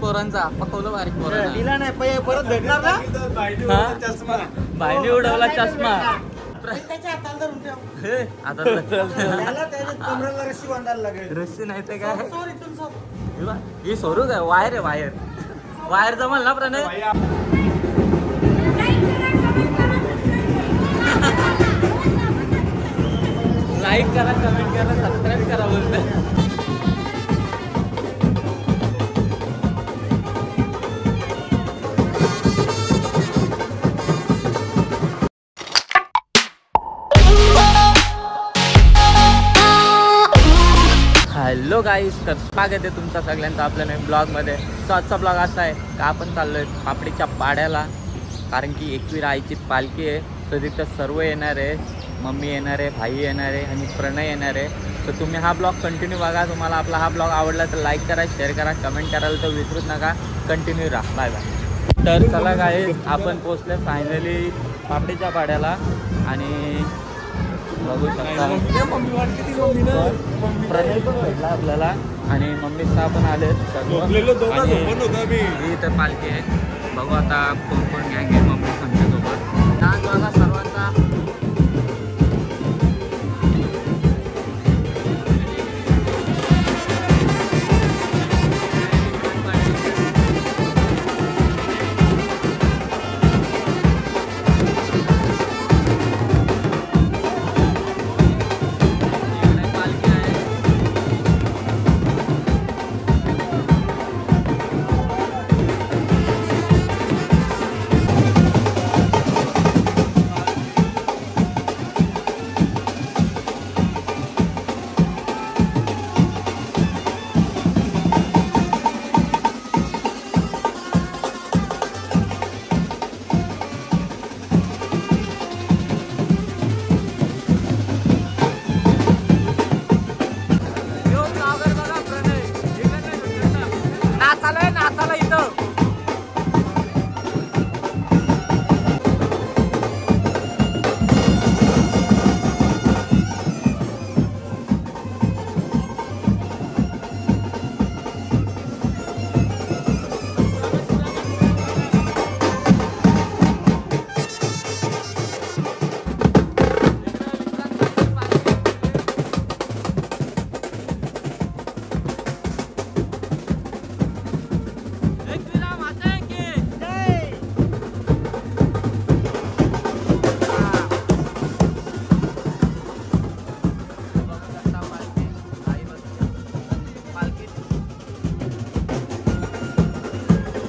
पोरांचा पकवलं बारीक पोरांना. दिला नाही पै- परत भेटणार ना? हा? भाईने उडवला चष्मा. हे, आता रस्सी बांधायला लागेल. रस्सी नाही तर काय. हे ही सोडू काय? वायर आहे वायर. वायर जमल ना प्रणय? लाईक करा कमेंट करा सबस्क्राईब करा बोलते तर स्वागत आहे तुमचा सगळ्यांचा आपल्या नवीन ब्लॉगमध्ये. सो आजचा ब्लॉग असा आहे का आपण चाललो आहे पापडीच्या पाड्याला. कारण की एकवीर आईची पालखी आहे. तर तिथं सर्व येणार आहे. मम्मी येणार आहे भाई येणार आहे आणि प्रणय येणार आहे. तर तुम्ही हा ब्लॉग कंटिन्यू बघा. तुम्हाला आपला हा ब्लॉग आवडला तर लाईक करा शेअर करा कमेंट करायला तर विसरूच नका. कंटिन्यू राहा. बाय बाय तर चला काय आपण पोचले फायनली पापडीच्या पाड्याला. आणि बघू शकता प्रणय पण भेटला आपल्याला आणि मम्मी सा पण आले ही तर पालखी आहे. बघू आता कोण कोण गँग आहे मम्मी सांगते सोबत.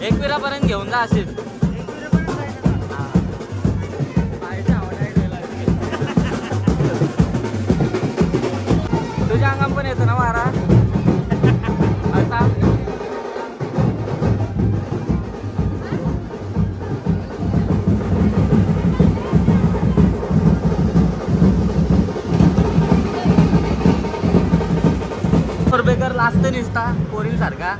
एकविरा पर्यंत घेऊन जा असेल. तुझ्या अंगाम पण येतो ना बेकर लास्ट निसता पोरील सारखा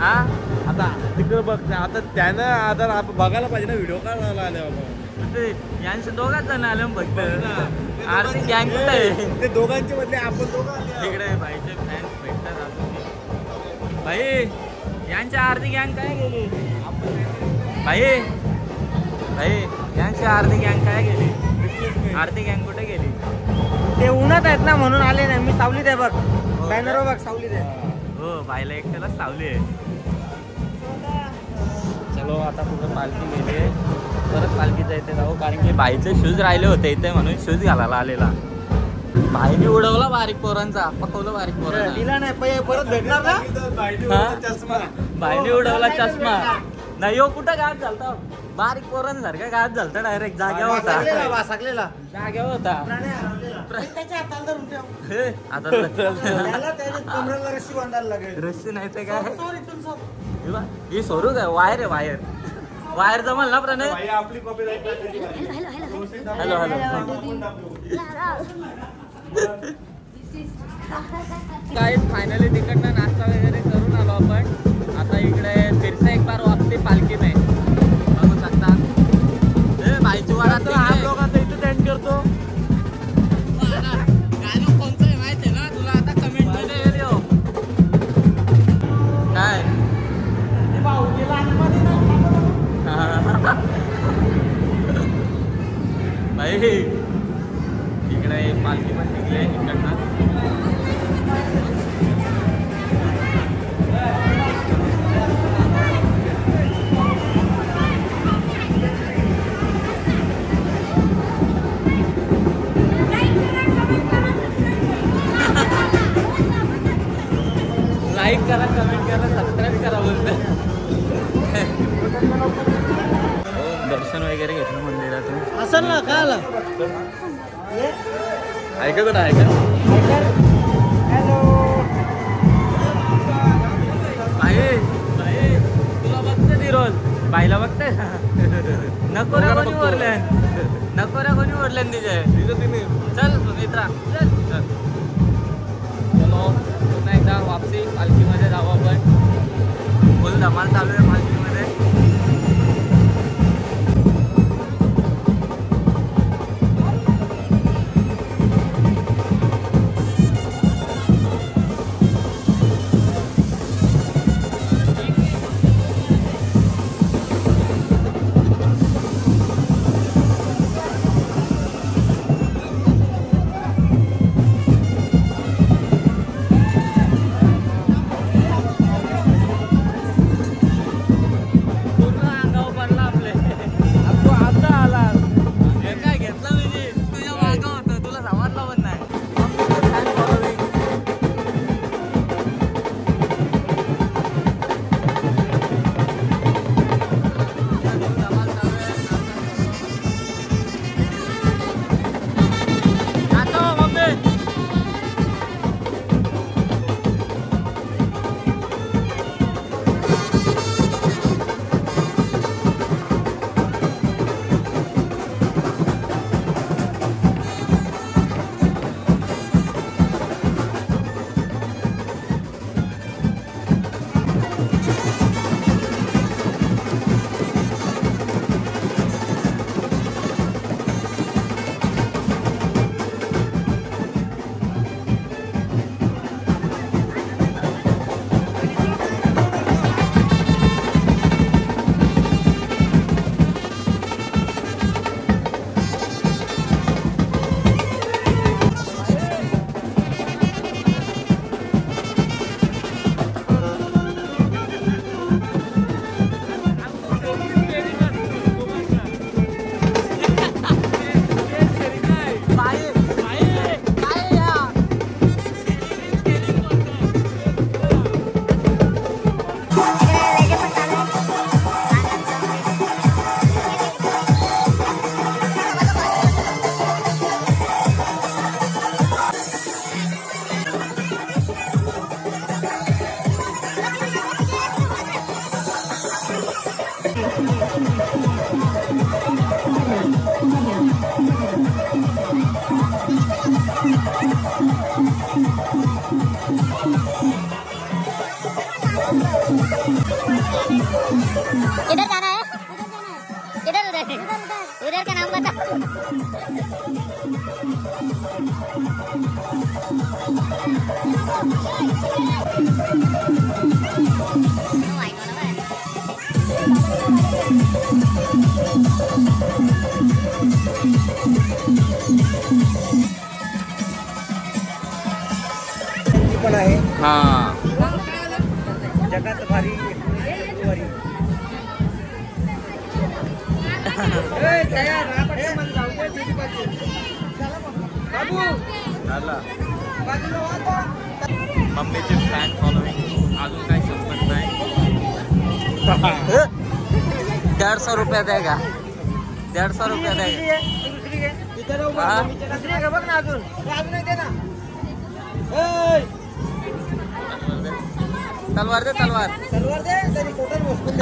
हा? आता. तिकडे बघ आता त्यानं आधार आप- बघायला पाहिजे ना व्हिडिओ काढायला आले बाबा ते यांचं दोघात जण आलं ना फक्त. आरती गँग आहे? ते दोघांचे बदले आपण दोघं आले. तिकडे भाईचे फॅन्स भेटतात अजून भाई यांच्या आरती गँग काय गेली? भाई भाई यांची आरती गँग काय गेली? आरती गँग कुठे गेली? ते उन्हात आहेत ना म्हणून आले नाही. मी सावलीत आहे बघ. बॅनर बघ सावलीत आहे. हो भाईला एकट्याला सावली आहे. चलो आता पुढे पालखी गेली परत पालखीच्या इथे जाऊ. कारण की भाईचे शूज राहिले होते इथे म्हणून शूज घालायला आलेला. भाईने उडवला बारीक पोरांचा. पकवलं बारीक पोरांना. दिला नाही परत भेटणार ना? हा? भाईने उडवला चष्मा. नाही हो कुठं गायब झालता? बारीक पोरांसारखा गायब झालता डायरेक्ट जाग्यावर होता. जाग्यावर होता. प्राणी. त्याच्या हाताला धरून ठेव. हे, आता तर- त्याला त्याच्या कमरेला रस्सी बांधायला लागेल. रस्सी नाही तर काय? इथून. हे ही काय वायर आहे वायर. वायर जमल ना प्रणय भाई आपली कॉपी हॅलो हॅलो काय फायनली तिकडनं नाश्ता वगैरे करून आलो आपण. आता इकडे फिरसे एक बार वापसी दर्शन वगैरे घेतलं मंदिरातून. असेल ना काय आलं? ऐका कुठं ऐका हॅलो. आहे. तुला बघते ती रोज. बाईला बघते? नको रे कोणी ओरल्यान नको रे कोणी ओरल्यान तिचे तिथं तिने चल मित्रा चल चल. चलो पुन्हा एकदा वापसी पालखीमध्ये जाऊ आपण. फुल धमाल चालू आहे पालखीमध्ये. पण आहे हा जगात भारी वारी. ए, तयार, रापटे मध्ये जाऊ दे, तिची बाजू. चला मग. बाबू झाला हमने जे फॅन फॉलोईंग अजून काही संपत नाही दीड सौ रुपये दे का सौ रुपये दे बघ दे ना तलवार दे। तलवार तलवार। दे तरी कोटर मोजून